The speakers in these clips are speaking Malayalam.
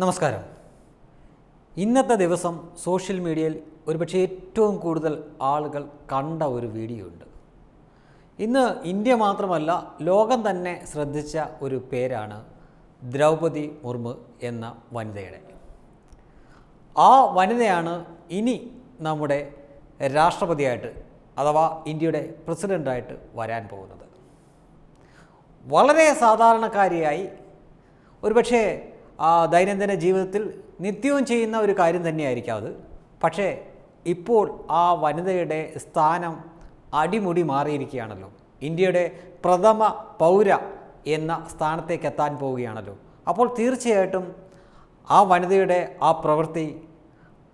നമസ്കാരം. ഇന്നത്തെ ദിവസം സോഷ്യൽ മീഡിയയിൽ ഒരുപക്ഷെ ഏറ്റവും കൂടുതൽ ആളുകൾ കണ്ട ഒരു വീഡിയോ ഉണ്ട്. ഇന്ന് ഇന്ത്യ മാത്രമല്ല ലോകം തന്നെ ശ്രദ്ധിച്ച ഒരു പേരാണ് ദ്രൗപതി മുർമു എന്ന വനിതയുടെ. ആ വനിതയാണ് ഇനി നമ്മുടെ രാഷ്ട്രപതിയായിട്ട് അഥവാ ഇന്ത്യയുടെ പ്രസിഡന്റായിട്ട് വരാൻ പോകുന്നത്. വളരെ സാധാരണക്കാരിയായി ഒരുപക്ഷെ ദൈനംദിന ജീവിതത്തിൽ നിത്യവും ചെയ്യുന്ന ഒരു കാര്യം തന്നെയായിരിക്കാം അത്. പക്ഷേ ഇപ്പോൾ ആ വനിതയുടെ സ്ഥാനം അടിമുടി മാറിയിരിക്കുകയാണല്ലോ. ഇന്ത്യയുടെ പ്രഥമ പൗര എന്ന സ്ഥാനത്തേക്ക് എത്താൻ പോവുകയാണല്ലോ. അപ്പോൾ തീർച്ചയായിട്ടും ആ വനിതയുടെ ആ പ്രവൃത്തി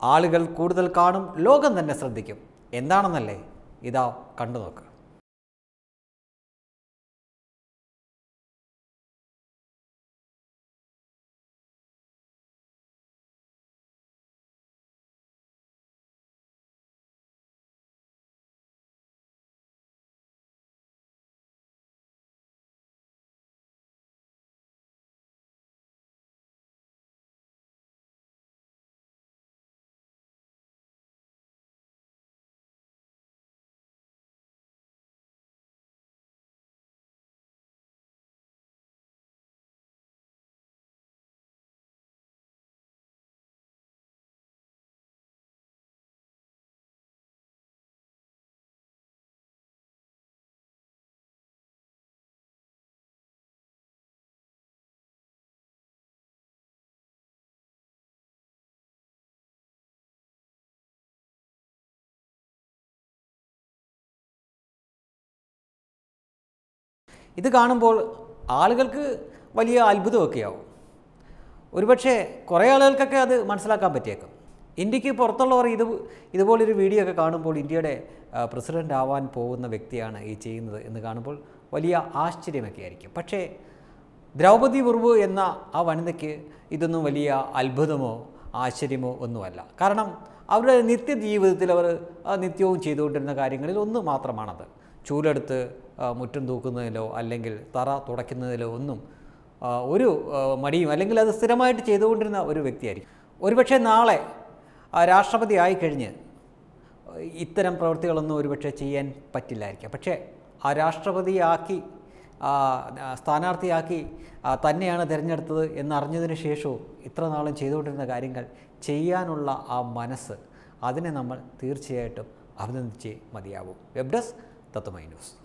ആളുകൾ കൂടുതൽ കാണും ലോകം തന്നെ ശ്രദ്ധിക്കും. എന്താണെന്നല്ലേ? ഇതാ കണ്ടു നോക്കുക ഇത് കാണുമ്പോൾ ആളുകൾക്ക് വലിയ അത്ഭുതമൊക്കെയാവും. ഒരുപക്ഷെ കുറേ ആളുകൾക്കൊക്കെ അത് മനസ്സിലാക്കാൻ പറ്റിയേക്കും. ഇന്ത്യയ്ക്ക് പുറത്തുള്ളവർ ഇത് ഇതുപോലൊരു വീഡിയോ ഒക്കെ കാണുമ്പോൾ ഇന്ത്യയുടെ പ്രസിഡന്റ് ആവാൻ പോകുന്ന വ്യക്തിയാണ് ഈ ചെയ്യുന്നത് എന്ന് കാണുമ്പോൾ വലിയ ആശ്ചര്യമൊക്കെ ആയിരിക്കും. പക്ഷേ ദ്രൗപദി മുർമു എന്ന ആ വനിതയ്ക്ക് ഇതൊന്നും വലിയ അത്ഭുതമോ ആശ്ചര്യമോ ഒന്നുമല്ല. കാരണം അവരുടെ നിത്യജീവിതത്തിൽ അവർ നിത്യവും ചെയ്തുകൊണ്ടിരുന്ന കാര്യങ്ങളിൽ ഒന്ന് മാത്രമാണത്. ചൂലെടുത്ത് മുറ്റം തൂക്കുന്നതിലോ അല്ലെങ്കിൽ തറ തുടയ്ക്കുന്നതിലോ ഒന്നും ഒരു മടിയും അല്ലെങ്കിൽ അത് സ്ഥിരമായിട്ട് ചെയ്തുകൊണ്ടിരുന്ന ഒരു വ്യക്തിയായിരിക്കും. ഒരുപക്ഷെ നാളെ രാഷ്ട്രപതി ആയിക്കഴിഞ്ഞ് ഇത്തരം പ്രവൃത്തികളൊന്നും ഒരുപക്ഷെ ചെയ്യാൻ പറ്റില്ലായിരിക്കാം. പക്ഷേ ആ രാഷ്ട്രപതിയാക്കി സ്ഥാനാർത്ഥിയാക്കി തന്നെയാണ് തിരഞ്ഞെടുത്തത് എന്നറിഞ്ഞതിന് ശേഷവും ഇത്ര നാളും ചെയ്തുകൊണ്ടിരുന്ന കാര്യങ്ങൾ ചെയ്യാനുള്ള ആ മനസ്സ് അതിനെ നമ്മൾ തീർച്ചയായിട്ടും അഭിനന്ദിച്ചേ മതിയാവും. Web desk Tatwamayi news.